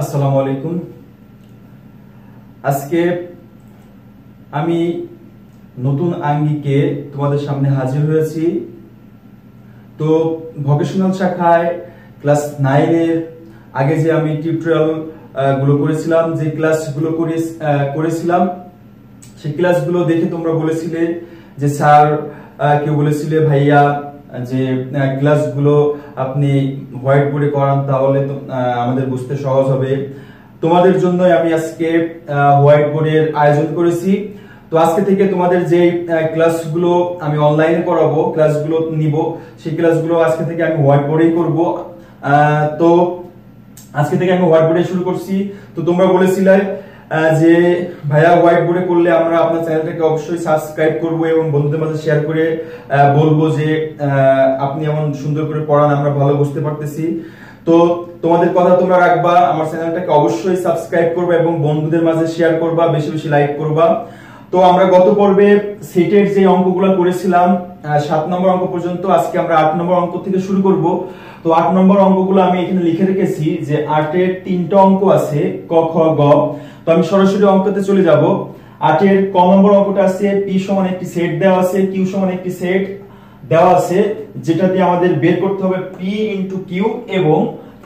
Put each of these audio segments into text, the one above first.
আসসালামু আলাইকুম। আজকে আমি নতুন আঙ্গিকে তোমাদের সামনে হাজির হয়েছি। তো ভকেশনাল শাখায় ক্লাস নাইনের আগে যে আমি টিউটোরিয়ালগুলো করেছিলাম, যে ক্লাসগুলো করেছিলাম সেই ক্লাসগুলো দেখে তোমরা বলেছিলে যে স্যার কেউ বলেছিলে, ভাইয়া, যে ক্লাসগুলো আপনি হোয়াইট বোর্ডে করান তাহলে আমাদের বুঝতে সহজ হবে। তোমাদের জন্য আমি আজকে হোয়াইট বোর্ডের আয়োজন করেছি। তো আজকে থেকে তোমাদের যে ক্লাসগুলো আমি অনলাইনে করাবো, ক্লাসগুলো নিব, সেই ক্লাসগুলো আজকে থেকে আমি হোয়াইট বোর্ডেই করব। তো আজকে থেকে আমি হোয়াইট বোর্ডে শুরু করছি। তো তোমরা বলেছিলে যে ভাইয়া হোয়াইট বোর্ডে করলে আমরা আপনার চ্যানেলটাকে অবশ্যই সাবস্ক্রাইব করব এবং বন্ধুদের মাঝে শেয়ার করে বলব যে আপনি এমন সুন্দর করে পড়ান, আমরা ভালো বুঝতে পারতেছি। তো তোমাদের কথা তোমরা রাখবা, আমার চ্যানেলটাকে অবশ্যই সাবস্ক্রাইব করবা এবং বন্ধুদের মাঝে শেয়ার করবা, বেশি বেশি লাইক করবা। তো আমরা গত পর্বে সেটের যে অঙ্কগুলো করেছিলাম সাত নম্বর অঙ্ক পর্যন্ত, আজকে আমরা আট নম্বর অঙ্ক থেকে শুরু করব। তো আট নম্বর অঙ্কগুলো আমি এখানে লিখে রেখেছি যে আটের তিনটা অঙ্ক আছে, ক, খ, গ। তো আমি সরাসরি অঙ্কতে চলে যাব। আটের ক নম্বর অঙ্কটা আছে পি সমান একটি সেট দেওয়া আছে কিউ সমান একটি সেট দেওয়া আছে, যেটা দিয়ে আমাদের বের করতে হবে পি ইন্টু কিউ এবং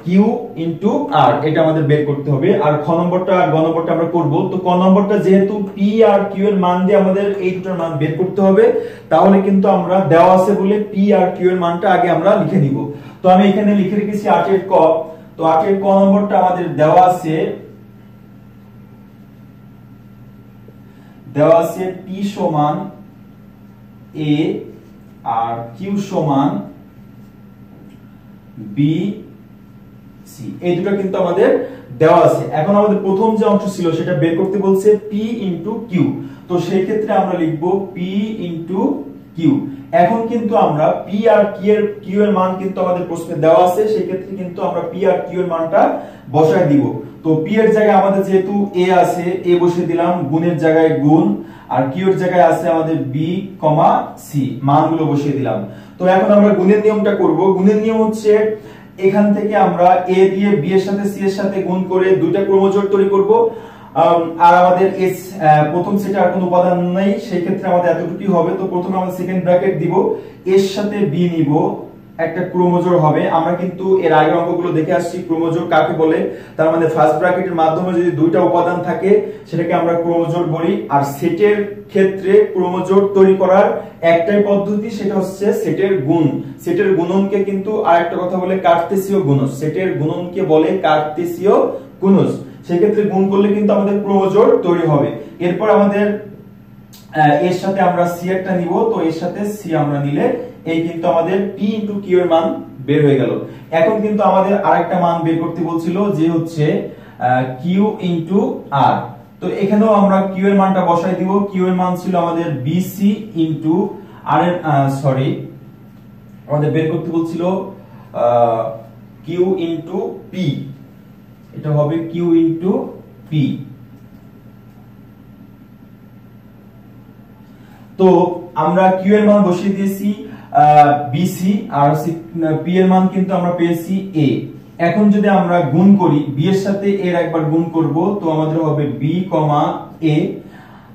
কিউ ইন্টু আর এটা আমাদের বের করতে হবে। আর খ নম্বরটা আর গ নম্বরটা আমরা করব। তো ক নম্বরটা যেহেতু পি আর কিউ এর মান দিয়ে আমাদের এই দুটোর মান বের করতে হবে, তাহলে কিন্তু আমরা দেওয়া আছে বলে পি আর কিউ এর মানটা আগে আমরা লিখে নিব। তো আমি এখানে লিখে রেখেছি আটের ক। তো আটের ক নম্বরটা আমাদের দেওয়া আছে দেওয়া আছে পি সমান এ আর কিউ সমান বি সি এই দুটো কিন্তু আমাদের দেওয়া আছে। এখন আমাদের প্রথম যে অংশ ছিল সেটা বের করতে বলছে পি ইন্টু কিউ তো সেই ক্ষেত্রে আমরা লিখব পি ইন্টু কিউ এখন কিন্তু আমরা পি আর কিউ এর কিউ এর মান কিন্তু আমাদের প্রশ্নে দেওয়া আছে। সেই ক্ষেত্রে কিন্তু আমরা পি আর কিউ এর মানটা বসায় দিব। তো পি এর জায়গায় আমাদের যেহেতু এ আছে এ বসে দিলাম, গুণের জায়গায় গুণ, আর কিউ এর জায়গায় আছে আমাদের বি কমা সি মানগুলো বসিয়ে দিলাম। তো এখন আমরা গুণের নিয়মটা করব। গুণের নিয়ম হচ্ছে এখান থেকে আমরা এ দিয়ে বি এর সাথে সি এর সাথে গুণ করে দুইটা ক্রমজোড় তৈরি করব। আর আমাদের এস প্রথম সেটে আর কোনো উপাদান নেই, সেই ক্ষেত্রে আমাদের এতটুকুই হবে। তো প্রথমে আমরা সেকেন্ড ব্র্যাকেট দিব। এর সাথে বি নিব। একটা ক্রোমোজোর হবে। আমরা কিন্তু এর আগের অঙ্কগুলো দেখে আসছি। ক্রোমোজোর কাকে বলে? তার মানে ফার্স্ট ব্র্যাকেটের মাধ্যমে যদি দুইটা উপাদান থাকে, সেটাকে আমরা ক্রোমোজোর বলি। আর সেটের ক্ষেত্রে ক্রোমোজোর তৈরি করার একটাই পদ্ধতি, সেটা হচ্ছে সেটের গুণ। সেটের গুণনকে কিন্তু আরেকটা কথা বলে কার্তেসীয় গুণজ। সেটের গুণনকে বলে কার্তেসীয় গুণজ। সেক্ষেত্রে গুণ করলে কিন্তু আমাদের ক্রোমোজোর তৈরি হবে। এরপর আমাদের এর সাথে আমরা সি একটা নিব, তো এর সাথে সি আমরা নিলে এই কিন্তু আমাদের পি ইন্টু কিউ এর মান বের হয়ে গেল। এখন কিন্তু আমাদের আরেকটা মান বের করতে বলছিল, যে হচ্ছে কিউ ইন্টু আর তো এখানেও আমরা কিউ এর মানটা বসাই দিব। কিউ এর মান ছিল আমাদের বিসি ইন্টু আর এর সরি আমাদের বের করতে বলছিল কিউ ইন্টু পি এটা হবে কিউ ইন্টু পি তো আমরা কিউ এর মান বসিয়ে দিয়েছি বিসি আর পি এর মান কিন্তু আমরা পেয়েছি এ এখন যদি আমরা গুণ করি বি এর সাথে এর একবার গুণ করব, তো আমাদের হবে বি কমা এ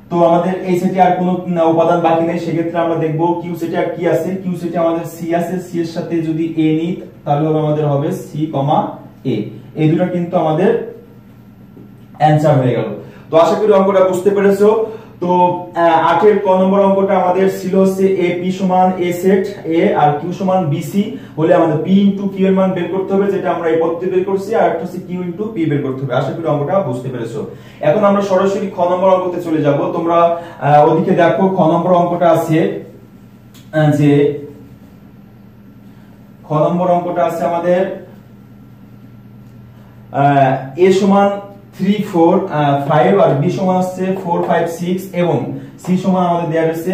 তো আমাদের এই সেটে আর কোনো উপাদান বাকি নেই, সেক্ষেত্রে আমরা দেখব কিউ সেটে আর কি আছে। কিউ সেটে আমাদের সি আছে সি এর সাথে যদি এ নিই, তাহলে আমাদের হবে সি কমা এ এই দুটো কিন্তু আমাদের অ্যান্সার হয়ে গেল। তো আশা করি অঙ্কটা বুঝতে পেরেছ। তো আটের ক নম্বর অঙ্কটা আমাদের ছিল হচ্ছে এ পি সমান এ সেট, এ আর কিউ সমান বিসি হলে আমাদের পি ইন্টু কিউ এর মান বের করতে হবে, যেটা আমরা এই পদ্ধতি বের করছি, আর একটা হচ্ছে কিউ ইন্টু পি বের করতে হবে। আশা করি অঙ্কটা বুঝতে পেরেছ। এখন আমরা সরাসরি খ নম্বর অঙ্কতে চলে যাব। তোমরা ওদিকে দেখো, খ নম্বর অঙ্কটা আছে যে খ নম্বর অঙ্কটা আছে আমাদের এ সমান থ্রি ফোর ফাইভ আর বি সমান হচ্ছে ফোর ফাইভ সিক্স এবং সি সমান আমাদের দেওয়া রয়েছে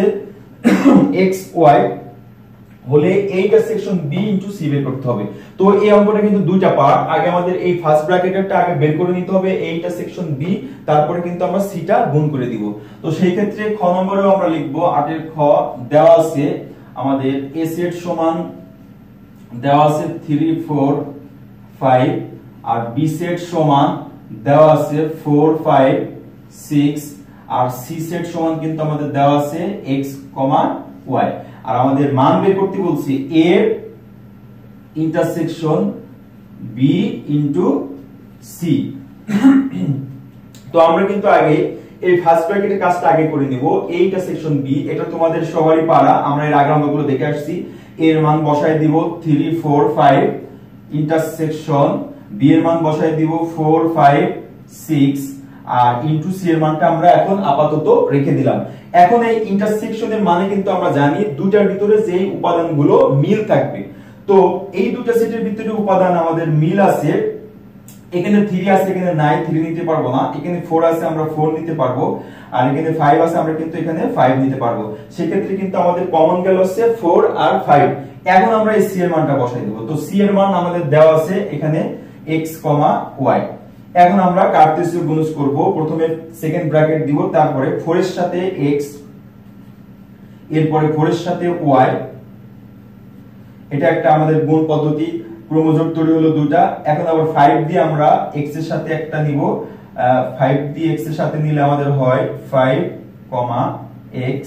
এক্স ওয়াই হলে এইটা সেকশন বি ইনটু সি বের করতে হবে। তো এই অঙ্কটা কিন্তু দুইটা পার্ট আগে আমাদের এই ফার্স্ট ব্র্যাকেটেরটা আগে বের করে নিতে হবে, এইটা সেকশন বি তারপরে কিন্তু আমরা সিটা গুণ করে দিব। তো সেই ক্ষেত্রে খ নম্বরেও আমরা লিখব, আটের খ দেওয়া আছে আমাদের এ সেট সমান দেওয়া আছে 3 4 5 আর বি সেট সমান দেওয়া আছে 4 5 6 আর সি সেট সমান কিন্তু আমাদের দেওয়া আছে x, y আর আমাদের মান বের করতে বলছি এর ইন্টারসেকশন b ইনটু c তো আমরা কিন্তু আগে এই ফার্স্ট ব্র্যাকেটের কাজটা আগে করে নিব। এইটা সেকশন বি এটা তোমাদের সবারই পারা। আমরা এর আগে অঙ্কগুলো দেখে আসছি। এর মান বসায় দিব 3 4 5 ইন্টারসেকশন বি এর মান বসায় দিব 4 5 6 আর ইনটু সি এর মানটা আমরা এখন আপাতত রেখে দিলাম। এখন এই ইন্টারসেকশনের মানে কিন্তু আমরা জানি দুটার ভিতরে যে উপাদানগুলো মিল থাকবে। তো এই দুটা সেটের ভিতরে উপাদান আমাদের মিল আছে। এখানে 3 আছে, এখানে নাই 3 নিতে পারব না। এখানে 4 আছে, আমরা 4 নিতে পারব। আর এখানে 5 আছে, আমরা কিন্তু এখানে 5 নিতে পারব। সেক্ষেত্রে কিন্তু আমাদের কমন গেল হচ্ছে 4 আর 5 এখন আমরা এই সি এর মানটা বসাই দেব। তো সি এর মান আমাদের দেওয়া আছে এখানে x, y এখন আমরা কার্তেসীয় গুণজ করব। প্রথমে সেকেন্ড ব্র্যাকেট দিব তারপরে 4 এর সাথে x এরপরে 4 এর সাথে y এটা একটা আমাদের গুণ পদ্ধতি ক্রোমোজোম তৈরি হলো দুটা এখন আবার 5 দিয়ে আমরা x এর সাথে একটা নিব। 5 দিয়ে x এর সাথে নিলে আমাদের হয় 5, x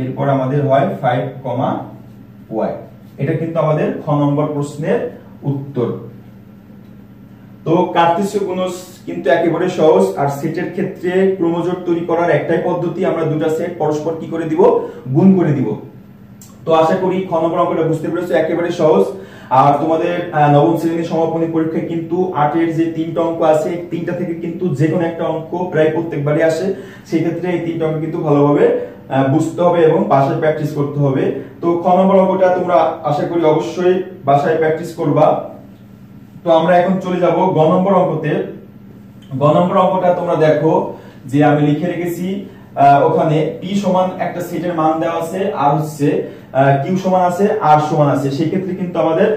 এরপর আমাদের হয় 5, y এটা কিন্তু আমাদের খ নম্বর প্রশ্নের উত্তর। তো কার্তেসীয় গুণজ কিন্তু একেবারে সহজ, আর সেটের ক্ষেত্রে ক্রোমোজোম তৈরি করার একটাই পদ্ধতি, আমরা দুটা সেট পরস্পর কি করে দিব? গুণ করে দিব। তো আশা করি খ নম্বর বুঝতে পেরেছ, একেবারে সহজ। আর তোমাদের নবম শ্রেণির সমাপনী পরীক্ষায় কিন্তু আটের যে তিনটা অঙ্ক আছে, তিনটা থেকে কিন্তু যে কোনো একটা অঙ্ক প্রায় প্রত্যেকবারই আসে। সেই ক্ষেত্রে এই তিনটা অঙ্ক কিন্তু ভালোভাবে বুঝতে হবে এবং বাসায় প্র্যাকটিস করতে হবে। তো খ নম্বর অঙ্কটা তোমরা আশা করি অবশ্যই বাসায় প্র্যাকটিস করবা। তো আমরা এখন চলে যাব গ নম্বর অঙ্কতে। গ নম্বর অঙ্কটা তোমরা দেখো যে আমি লিখে রেখেছি ওখানে পি সমান একটা সেটের মান দেওয়া আছে, আর হচ্ছে কিউ সমান আছে আর সমান আছে। সেই ক্ষেত্রে কিন্তু আমাদের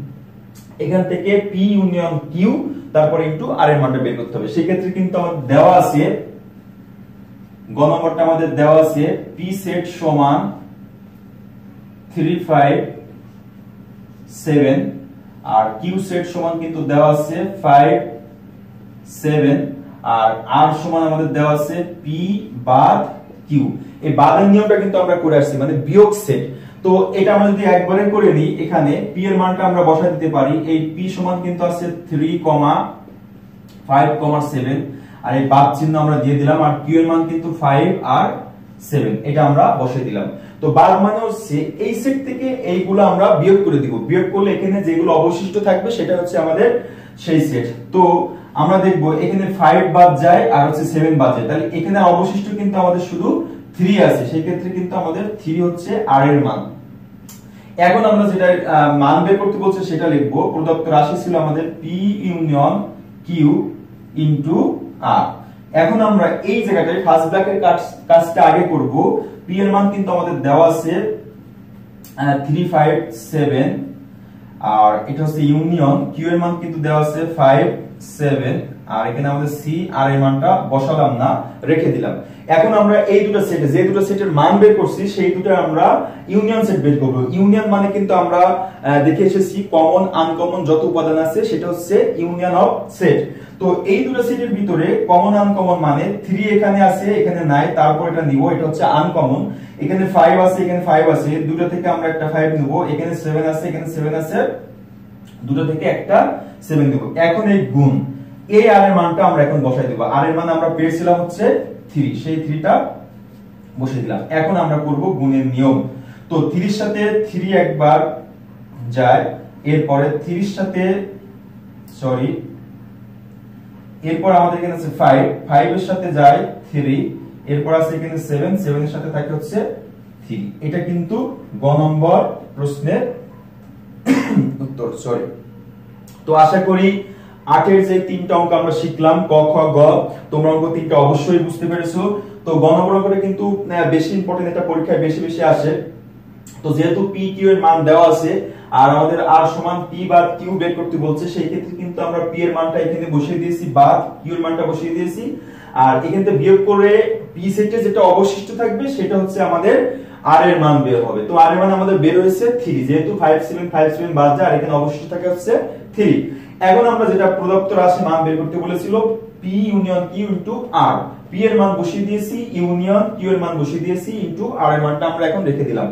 এখান থেকে পি ইউনিয়ন কিউ তারপরে একটু আর এর মানটা বের করতে হবে। সেই ক্ষেত্রে কিন্তু আমাদের দেওয়া আছে, গ নম্বরটা আমাদের দেওয়া আছে পি সেট সমান 3 5 7 আর কিউ সেট সমান কিন্তু দেওয়া আছে 5 7 আর আর সমান আমাদের দেওয়া আছে পি বাদ কিউ এই বাদের নিয়মটা কিন্তু আমরা করে আসছি মানে বিয়োগ সেট তো এটা আমরা যদি একবারে করে নিই এখানে পি এর মানটা আমরা বসাই দিতে পারি। এই পি সমান কিন্তু আছে 3, 5, 7 আর এই বাদ চিহ্ন আমরা দিয়ে দিলাম আর কিউ এর মান কিন্তু 5 আর 7 এটা আমরা বসিয়ে দিলাম। তো বাদ মানে হচ্ছে এই সেট থেকে এইগুলো আমরা বিয়োগ করে দিব। বিয়োগ করলে এখানে যেগুলো অবশিষ্ট থাকবে সেটা হচ্ছে আমাদের সেই সেট। তো আমরা দেখব এখানে 5 বাদ যায় আর হচ্ছে 7 বাদ যায়। তাহলে এখানে অবশিষ্ট কিন্তু আমাদের শুধু 3 আছে। সেই ক্ষেত্রে কিন্তু আমাদের 3 হচ্ছে r এর মান। এখন আমরা যেটা মান বের করতে বলছে সেটা লিখব। প্রদত্ত রাশি ছিল আমাদের p union q into r এখন আমরা এই জায়গাটায় ফার্স্ট ব্র্যাকেট কাজটা আগে করব। P এর মান কিন্তু আমাদের দেওয়া আছে 3 5 7 আর এটা হচ্ছে ইউনিয়ন কিউ এর মান কিন্তু দেওয়া আছে 5 7 আর এখানে আমাদের সি আর এর মানটা বসালাম না, রেখে দিলাম। এখন আমরা এই দুটো সেটে যে দুটো সেটের মান বের করছি, সেই দুটো আমরা ইউনিয়ন সেট বের করব। ইউনিয়ন মানে কিন্তু আমরা দেখে এসেছি কমন আনকমন যত উপাদান আছে, সেটা হচ্ছে ইউনিয়ন অফ সেট তো এই দুটো সেটের ভিতরে কমন আনকমন মানে 3 এখানে আছে, এখানে নাই, তারপর এটা নিব, এটা হচ্ছে আনকমন এখানে 5 আছে, এখানে 5 আছে, দুটো থেকে আমরা একটা 5 নিব, এখানে 7 আছে, এখানে 7 আছে, দুটো থেকে একটা 7 দেব এখন এই গুণ। এই আর এর মানটা আমরা এখন বসাই দেব। আর এর মান আমরা পেয়েছিলাম হচ্ছে 3 সেই 3টা বসিয়ে দিলাম। এখন আমরা করব গুণের নিয়ম। তো 3 এর সাথে 3 একবার যায়, এরপরে 3 এর সাথে সরি এরপর আমাদের এখানে আছে 5 5 এর সাথে যায় 3 এরপর আছে এখানে 7 7 এর সাথে থাকে হচ্ছে 3 এটা কিন্তু গ নম্বর প্রশ্নের উত্তর সরি তো আশা করি আটের যে তিনটা অঙ্ক আমরা শিখলাম, ক, খ, গ, তোমরা অঙ্ক তিনটা অবশ্যই বুঝতে পেরেছ। তো গ নম্বর অঙ্কটা কিন্তু বেশি ইম্পর্টেন্ট এটা পরীক্ষায় বেশি বেশি আসে। তো যেহেতু পি কিউ এর মান দেওয়া আছে, আর আমাদের আর সমান পি বা কিউ বের করতে বলছে, সেই ক্ষেত্রে কিন্তু আমরা পি এর মানটা এখানে বসিয়ে দিয়েছি বা কিউ এর মানটা বসিয়ে দিয়েছি। আর এখান থেকে বিয়োগ করে পি সেটে যেটা অবশিষ্ট থাকবে, সেটা হচ্ছে আমাদের আর এর মান বের হবে। তো আর এর মান আমাদের বের হয়েছে 3 যেহেতু 5757 বাদ যায়, আর এখানে অবশিষ্ট থাকে হচ্ছে 3 এখন আমরা যেটা প্রদত্ত রাশি মান বের করতে বলেছিল P union Q into R P এর মান বসিয়ে দিয়েছি ইউনিয়ন কিউ এর মান বসিয়ে দিয়েছি ইনটু আর এর মানটা আমরা এখন রেখে দিলাম।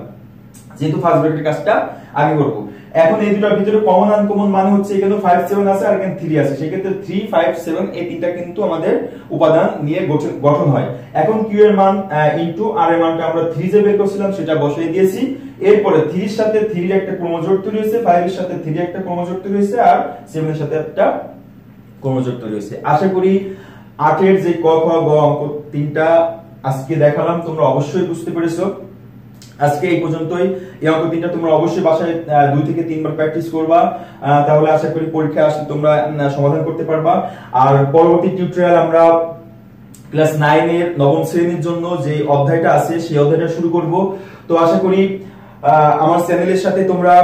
যেহেতু ফার্স্ট ব্র্যাকেটের কাজটা আগে করব। এখন এই দুটার ভিতরে কমন আনকমন মানে হচ্ছে এখানে 5 7 আছে আর এখানে 3 আছে। সেক্ষেত্রে 3 5 7 এই তিনটা কিন্তু আমাদের উপাদান নিয়ে গঠন হয়। এখন q এর মান ইনটু r এর মানটা আমরা 3 যে বের করছিলাম, সেটা বসিয়ে দিয়েছি। এরপরে 3 এর সাথে 3 এর একটা ক্রমজোড় তৈরি হয়েছে 5 এর সাথে 3 এর একটা ক্রমজোড় তৈরি হয়েছে, আর 7 এর সাথে একটা ক্রমজোড় তৈরি হয়েছে। আশা করি 8 এর যে ক, খ, গ অঙ্ক তিনটা আজকে দেখালাম, তোমরা অবশ্যই বুঝতে পেরেছ। আজকে এই পর্যন্তই। এই অঙ্ক তিনটা তোমরা অবশ্যই বাসায় দুই থেকে তিনবার প্র্যাকটিস করবা। তাহলে আশা করি পরীক্ষায় আসলে তোমরা সমাধান করতে পারবা। আর পরবর্তী টিউটোরিয়াল আমরা ক্লাস নাইনের নবম শ্রেণির জন্য যে অধ্যায়টা আছে, সেই অধ্যায়টা শুরু করব। তো আশা করি আমার চ্যানেলের সাথে তোমরা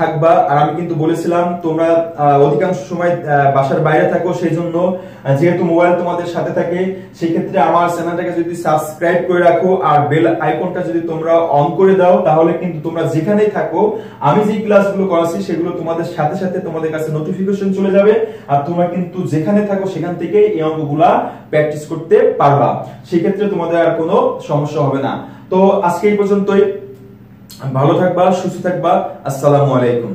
থাকবা। আর আমি কিন্তু বলেছিলাম, তোমরা অধিকাংশ সময় বাসার বাইরে থাকো। সেই জন্য যেহেতু মোবাইল তোমাদের সাথে থাকে সেই ক্ষেত্রে আমার চ্যানেলটাকে যদি সাবস্ক্রাইব করে রাখো, আর বেল আইকনটা যদি তোমরা অন করে দাও, তাহলে কিন্তু তোমরা যেখানেই থাকো, আমি যে ক্লাসগুলো করাচ্ছি, সেগুলো তোমাদের সাথে সাথে তোমাদের কাছে নোটিফিকেশন চলে যাবে। আর তোমরা কিন্তু যেখানে থাকো, সেখান থেকে এই অঙ্কগুলা প্র্যাকটিস করতে পারবা। সেই ক্ষেত্রে তোমাদের আর কোনো সমস্যা হবে না। তো আজকে এই পর্যন্তই। ভালো থাকবা সুস্থ থাকবা। আসসালামু আলাইকুম।